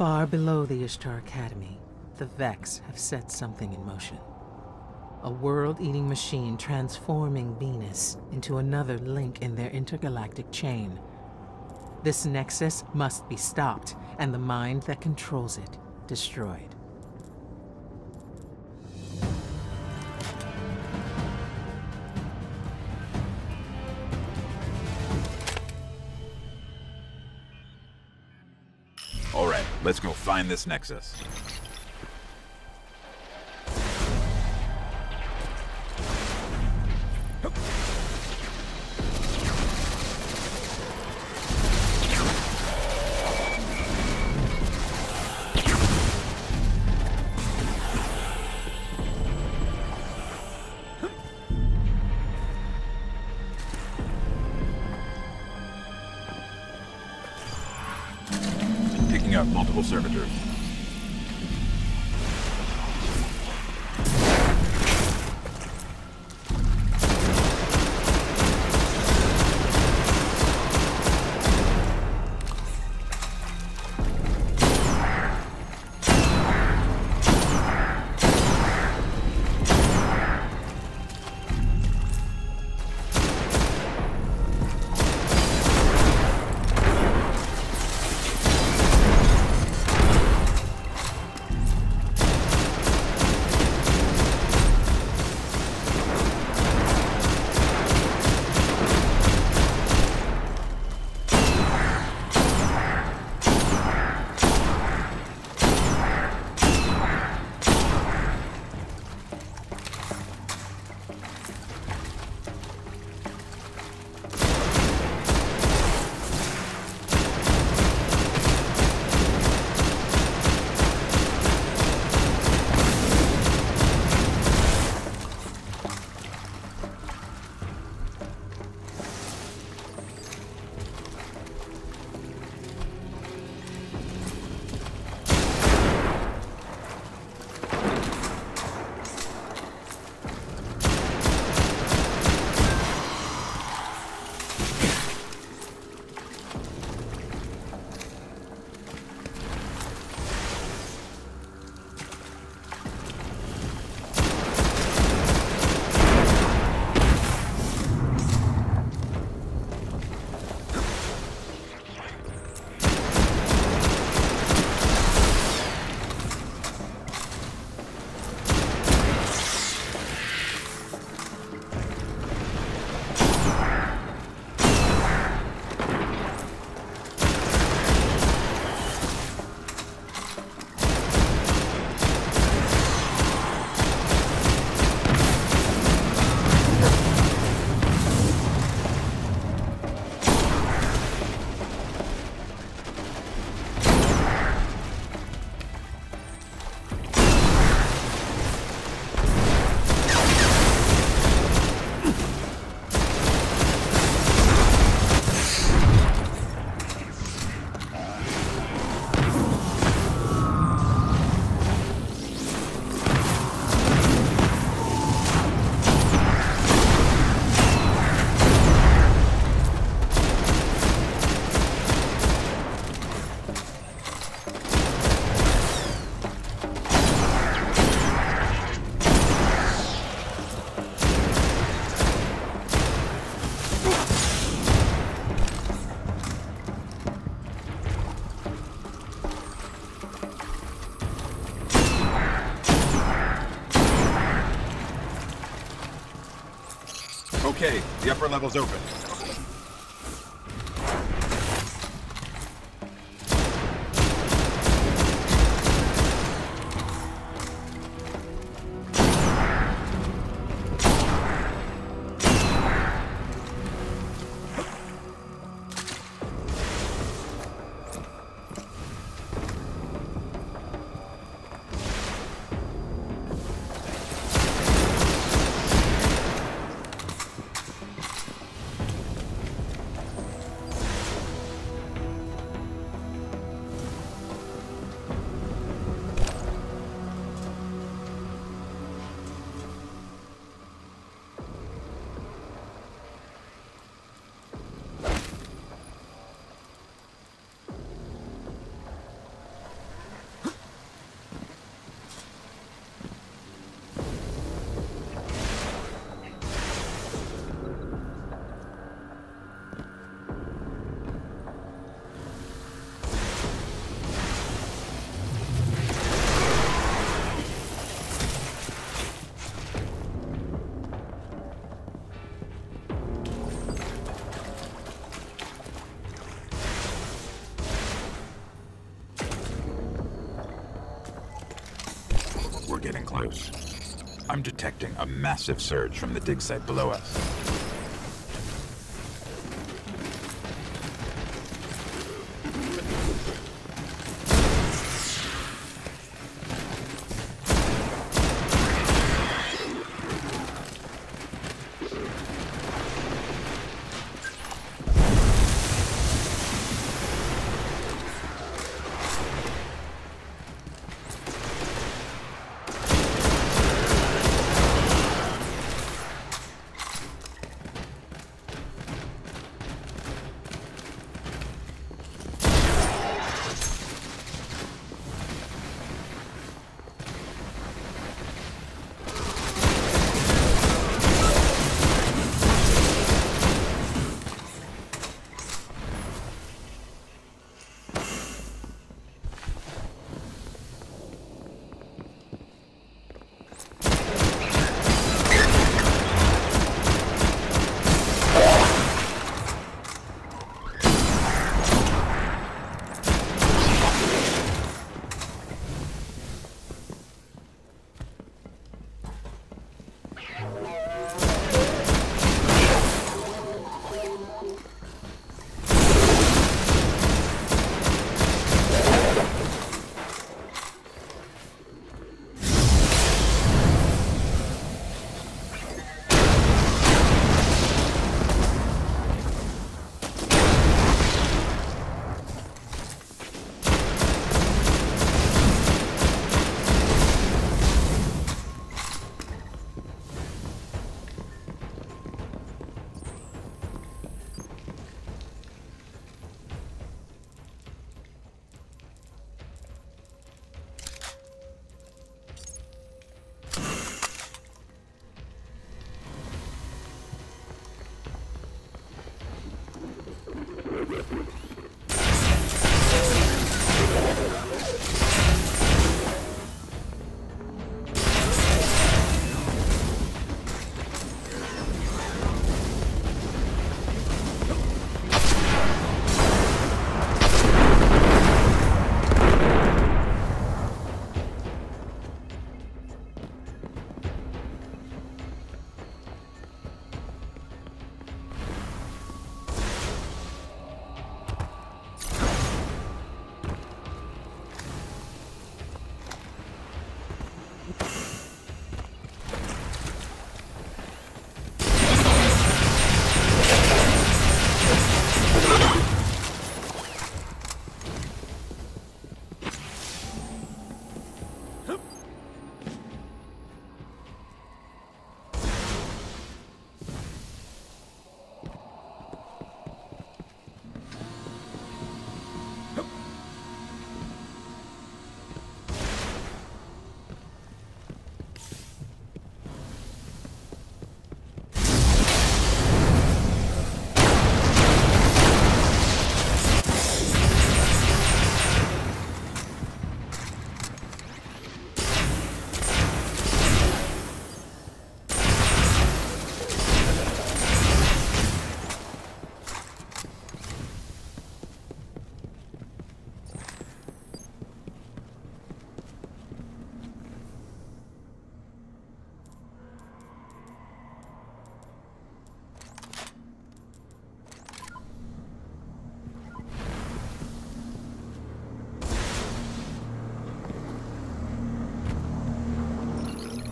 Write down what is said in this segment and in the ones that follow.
Far below the Ishtar Academy, the Vex have set something in motion. A world-eating machine transforming Venus into another link in their intergalactic chain. This nexus must be stopped, and the mind that controls it destroyed. All right, let's go find this Nexus. Multiple servitors. Okay, the upper level's open. Close. I'm detecting a massive surge from the dig site below us.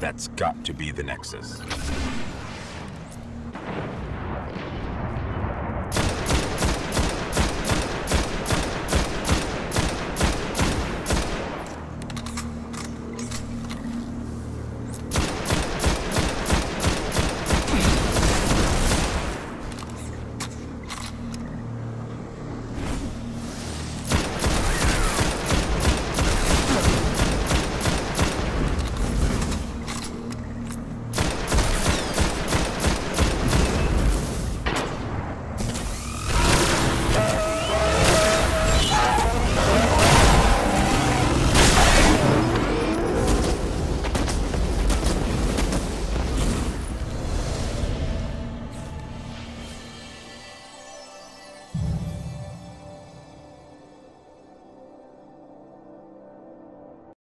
That's got to be the Nexus.